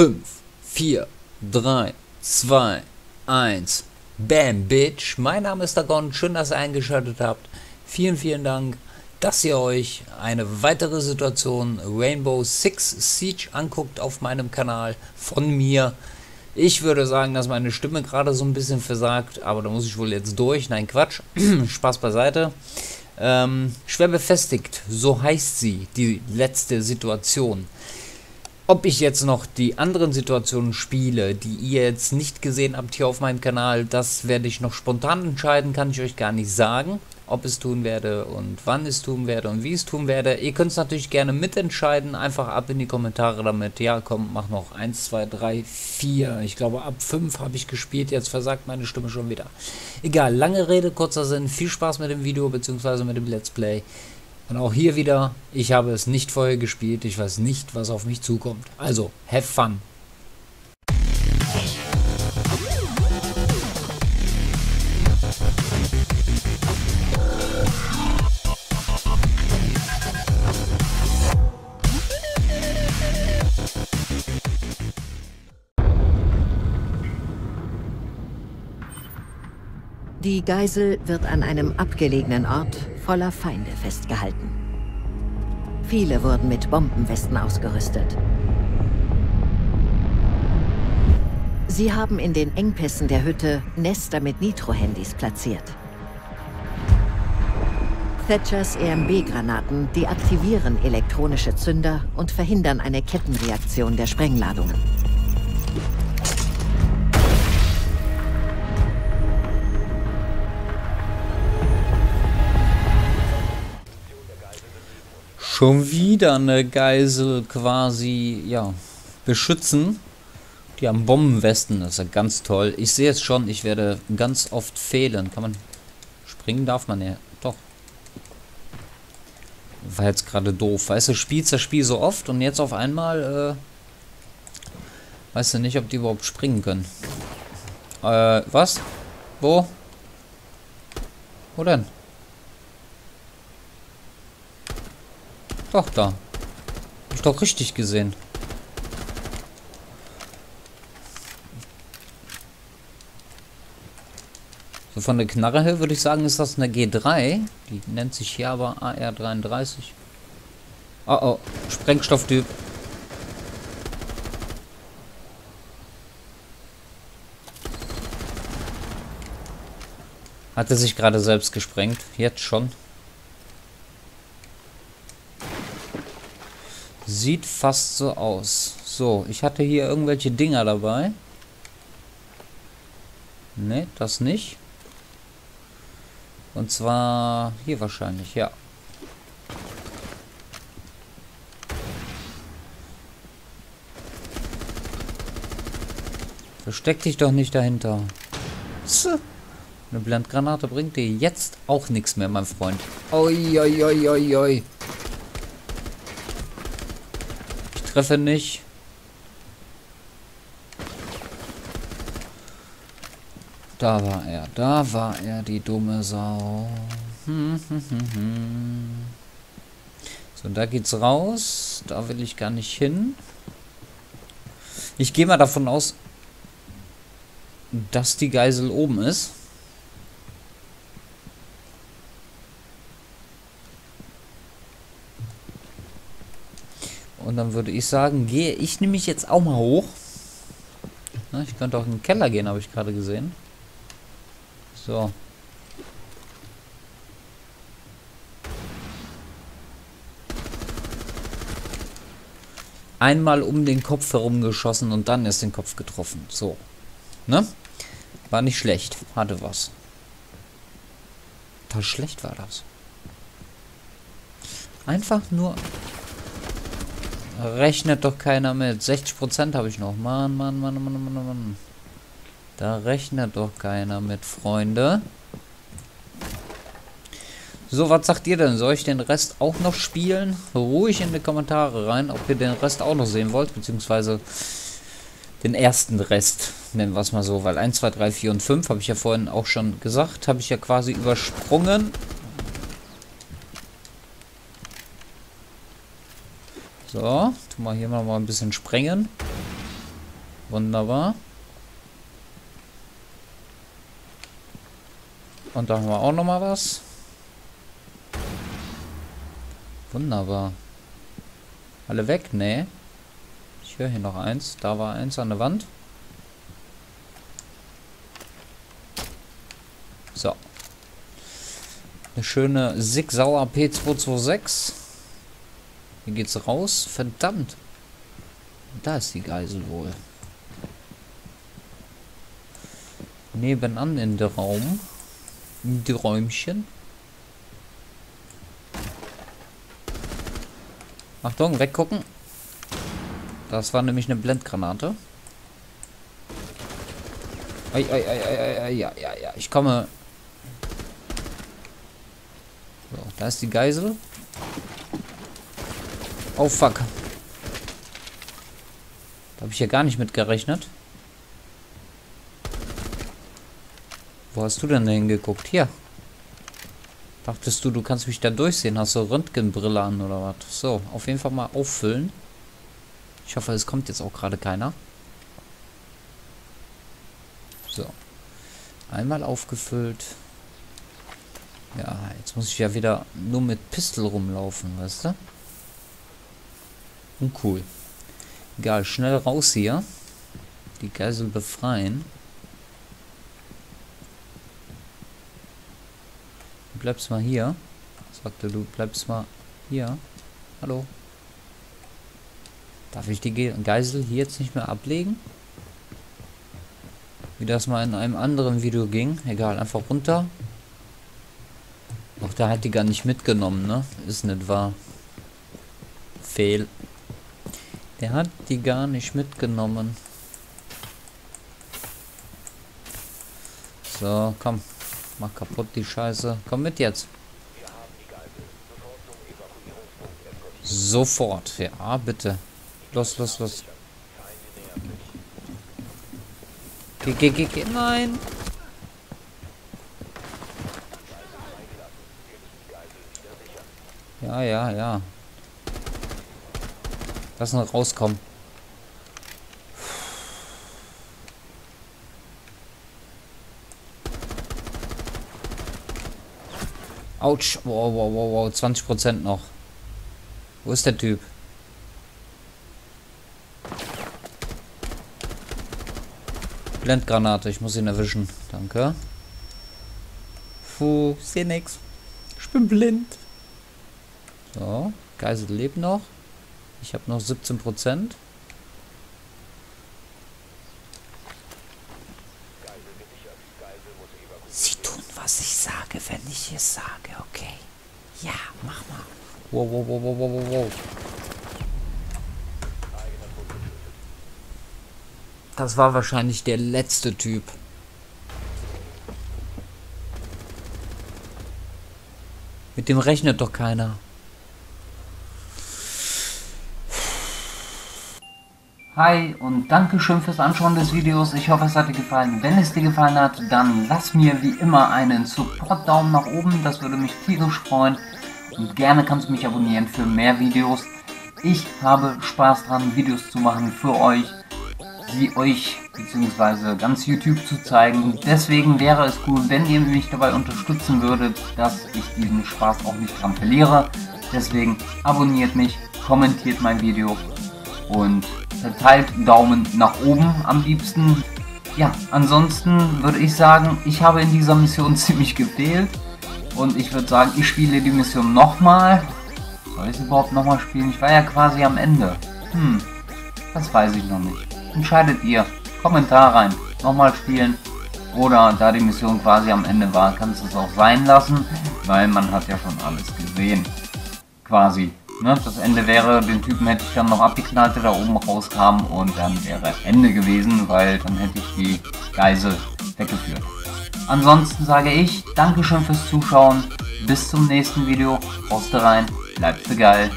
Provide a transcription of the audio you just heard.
5, 4, 3, 2, 1. Bam, Bitch. Mein Name ist Dagon. Schön, dass ihr eingeschaltet habt. Vielen, vielen Dank, dass ihr euch eine weitere Situation Rainbow Six Siege anguckt auf meinem Kanal von mir. Ich würde sagen, dass meine Stimme gerade so ein bisschen versagt, aber da muss ich wohl jetzt durch. Nein, Quatsch. Spaß beiseite. Ähm, schwer befestigt, so heißt sie, die letzte Situation. Ob ich jetzt noch die anderen Situationen spiele, die ihr jetzt nicht gesehen habt hier auf meinem Kanal, das werde ich noch spontan entscheiden, kann ich euch gar nicht sagen, ob es tun werde und wann es tun werde und wie es tun werde. Ihr könnt es natürlich gerne mitentscheiden, einfach ab in die Kommentare damit. Ja, komm, mach noch 1, 2, 3, 4. Ich glaube, ab 5 habe ich gespielt, jetzt versagt meine Stimme schon wieder. Egal, lange Rede, kurzer Sinn, viel Spaß mit dem Video bzw. mit dem Let's Play. Und auch hier wieder, ich habe es nicht vorher gespielt, ich weiß nicht, was auf mich zukommt. Also, have fun! Die Geisel wird an einem abgelegenen Ort voller Feinde festgehalten. Viele wurden mit Bombenwesten ausgerüstet. Sie haben in den Engpässen der Hütte Nester mit Nitro-Handys platziert. Thatchers EMB-Granaten deaktivieren elektronische Zünder und verhindern eine Kettenreaktion der Sprengladungen. Schon wieder eine Geisel quasi, ja, beschützen. Die haben Bombenwesten, das ist ja ganz toll. Ich sehe es schon, ich werde ganz oft fehlen. Kann man springen darf man ja, doch. War jetzt gerade doof. Weißt du, spielst das Spiel so oft und jetzt auf einmal, äh, weißt du nicht, ob die überhaupt springen können. Äh, was? Wo? Wo denn? Doch, da. Hab ich doch richtig gesehen. So von der Knarre her würde ich sagen, ist das eine G3. Die nennt sich hier aber AR33. Oh oh, Sprengstofftyp. Hat er sich gerade selbst gesprengt? Jetzt schon. Sieht fast so aus. So, ich hatte hier irgendwelche Dinger dabei. Ne, das nicht. Und zwar hier wahrscheinlich, ja. Versteck dich doch nicht dahinter. Eine Blendgranate bringt dir jetzt auch nichts mehr, mein Freund. Oi, oi, oi, oi, oi. Treffe nicht. Da war er, da war er, die dumme Sau. Hm, hm, hm, so, da geht's raus. Da will ich gar nicht hin. Ich gehe mal davon aus, dass die Geisel oben ist. Und dann würde ich sagen, gehe ich nämlich jetzt auch mal hoch. Na, ich könnte auch in den Keller gehen, habe ich gerade gesehen. So. Einmal um den Kopf herum geschossen und dann ist den Kopf getroffen. So. Ne? War nicht schlecht. Hatte was. Total schlecht war das. Einfach nur Rechnet doch keiner mit. 60% habe ich noch. Mann, Mann, Mann, Mann, Mann, Mann. Da rechnet doch keiner mit, Freunde. So, was sagt ihr denn? Soll ich den Rest auch noch spielen? Ruhig in die Kommentare rein, ob ihr den Rest auch noch sehen wollt, beziehungsweise den ersten Rest, nennen wir es mal so, weil 1, 2, 3, 4 und 5 habe ich ja vorhin auch schon gesagt, habe ich ja quasi übersprungen. So, tun wir hier mal ein bisschen sprengen. Wunderbar. Und da haben wir auch noch mal was. Wunderbar. Alle weg? Nee. Ich höre hier noch eins. Da war eins an der Wand. So. Eine schöne Sig Sauer P226. Hier geht's raus. Verdammt. Da ist die Geisel wohl. Nebenan in der Raum. In die Räumchen. Achtung, weggucken. Das war nämlich eine Blendgranate. Ei, ei, ei, ei, ei, ja, ja, ja, ich komme. So, da ist die Geisel. Oh, fuck. Habe ich ja gar nicht mit gerechnet. Wo hast du denn hingeguckt? Hier. Dachtest du, du kannst mich da durchsehen? Hast du Röntgenbrille an oder was? So, auf jeden Fall mal auffüllen. Ich hoffe, es kommt jetzt auch gerade keiner. So. Einmal aufgefüllt. Ja, jetzt muss ich ja wieder nur mit Pistol rumlaufen, weißt du? Uncool. Egal, schnell raus hier. Die Geisel befreien. bleibst mal hier. Sagte du bleibst mal hier. Hallo. Darf ich die Geisel hier jetzt nicht mehr ablegen? Wie das mal in einem anderen Video ging. Egal, einfach runter. Auch da hat die gar nicht mitgenommen, ne? Ist nicht wahr. Fehl. Der hat die gar nicht mitgenommen. So, komm. Mach kaputt die Scheiße. Komm mit jetzt. Sofort. Ja, bitte. Los, los, los. Geh, geh, geh, geh. Nein. Ja, ja, ja. Lass noch rauskommen. Autsch. Wow, wow, wow, wow. 20% noch. Wo ist der Typ? Blendgranate. Ich muss ihn erwischen. Danke. Puh, seh nix. Ich bin blind. So. Geisel lebt noch. Ich habe noch 17%. was ich sage, wenn ich es sage, okay? Ja, mach mal. Wow, wow, wow, wow, wow, wow. Das war wahrscheinlich der letzte Typ. Mit dem rechnet doch keiner. Hi und Dankeschön fürs Anschauen des Videos. Ich hoffe es hat dir gefallen. Wenn es dir gefallen hat, dann lass mir wie immer einen Support-Daumen nach oben. Das würde mich tierisch freuen. Und gerne kannst du mich abonnieren für mehr Videos. Ich habe Spaß dran, Videos zu machen für euch, sie euch bzw. ganz YouTube zu zeigen. Deswegen wäre es cool, wenn ihr mich dabei unterstützen würdet, dass ich diesen Spaß auch nicht dran verliere. Deswegen abonniert mich, kommentiert mein Video und verteilt Daumen nach oben am liebsten. Ja, ansonsten würde ich sagen, ich habe in dieser Mission ziemlich gefehlt. Und ich würde sagen, ich spiele die Mission nochmal. Soll ich sie überhaupt nochmal spielen? Ich war ja quasi am Ende. Hm, das weiß ich noch nicht. Entscheidet ihr. Kommentar rein. Nochmal spielen. Oder da die Mission quasi am Ende war, kannst du es auch sein lassen. Weil man hat ja schon alles gesehen. Quasi. Ne? Das Ende wäre, den Typen hätte ich dann noch abgeknallt, der da oben rauskam und dann wäre Ende gewesen, weil dann hätte ich die Geisel weggeführt. Ansonsten sage ich Dankeschön fürs Zuschauen, bis zum nächsten Video, haust rein, bleibt geil,